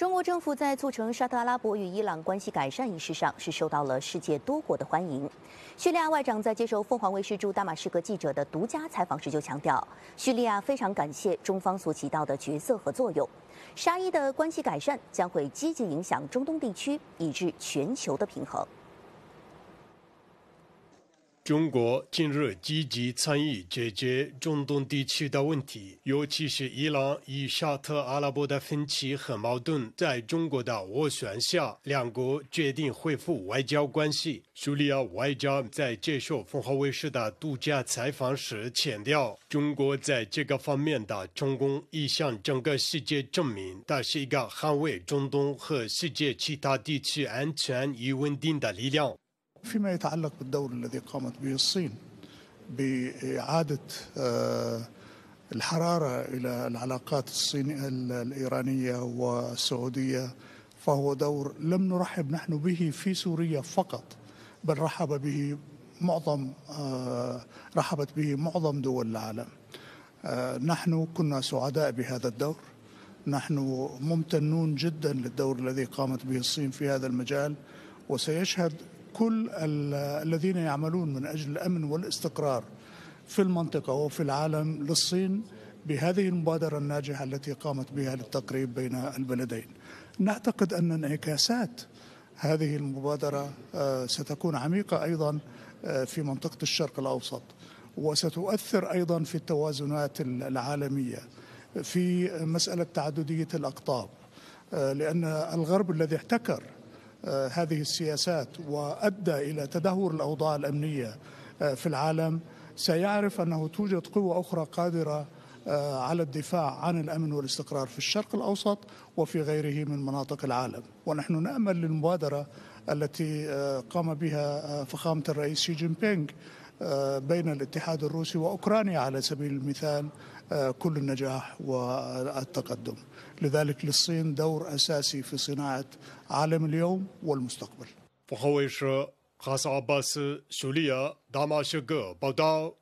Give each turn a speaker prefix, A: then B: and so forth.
A: 中国政府在促成沙特阿拉伯与伊朗关系改善一事上是受到了世界多国的欢迎。叙利亚外长在接受凤凰卫视驻大马士革记者的独家采访时就强调，叙利亚非常感谢中方所起到的角色和作用。沙伊的关系改善将会积极影响中东地区以至全球的平衡。
B: 中国近日积极参与解决中东地区的问题，尤其是伊朗与沙特阿拉伯的分歧和矛盾。在中国的斡旋下，两国决定恢复外交关系。叙利亚外长在接受凤凰卫视的独家采访时强调，中国在这个方面的成功已向整个世界证明，它是一个捍卫中东和世界其他地区安全与稳定的力量。
C: فيما يتعلق بالدور الذي قامت به الصين بإعادة الحرارة إلى العلاقات الصينية الإيرانية والسعودية فهو دور لم نرحب نحن به في سوريا فقط بل رحب به معظم رحبت به معظم دول العالم. نحن كنا سعداء بهذا الدور. نحن ممتنون جدا للدور الذي قامت به الصين في هذا المجال وسيشهد كل الذين يعملون من أجل الأمن والاستقرار في المنطقة وفي العالم للصين بهذه المبادرة الناجحة التي قامت بها للتقريب بين البلدين. نعتقد أن انعكاسات هذه المبادرة ستكون عميقة أيضا في منطقة الشرق الأوسط وستؤثر أيضا في التوازنات العالمية في مسألة تعددية الأقطاب لأن الغرب الذي احتكر هذه السياسات وأدى إلى تدهور الأوضاع الأمنية في العالم سيعرف أنه توجد قوة أخرى قادرة على الدفاع عن الامن والاستقرار في الشرق الاوسط وفي غيره من مناطق العالم ونحن نامل للمبادره التي قام بها فخامه الرئيس شي جين بينغ بين الاتحاد الروسي واوكرانيا على سبيل المثال كل النجاح والتقدم لذلك للصين دور اساسي في صناعه عالم اليوم والمستقبل
B: 凤凰卫视哈萨阿巴斯叙利亚大马士革报道。